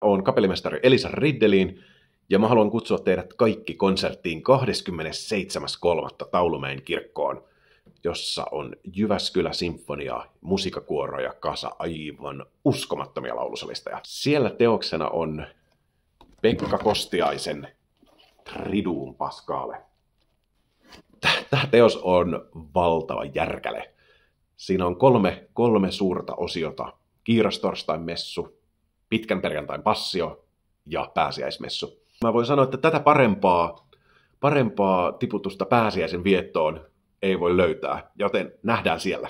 Olen kapellimestari Elisa Riddelin ja mä haluan kutsua teidät kaikki konserttiin 27.3. Taulumäen kirkkoon, jossa on Jyväskylä Sinfonia, musikakuoro ja kasa aivan uskomattomia laulusolisteja. Siellä teoksena on Pekka Kostiaisen Triduum Pascale. Tämä teos on valtava järkäle. Siinä on kolme, kolme suurta osiota. Kiirastorstain messu, pitkän perjantain passio ja pääsiäismessu. Mä voin sanoa, että tätä parempaa, parempaa tiputusta pääsiäisen viettoon ei voi löytää, joten nähdään siellä.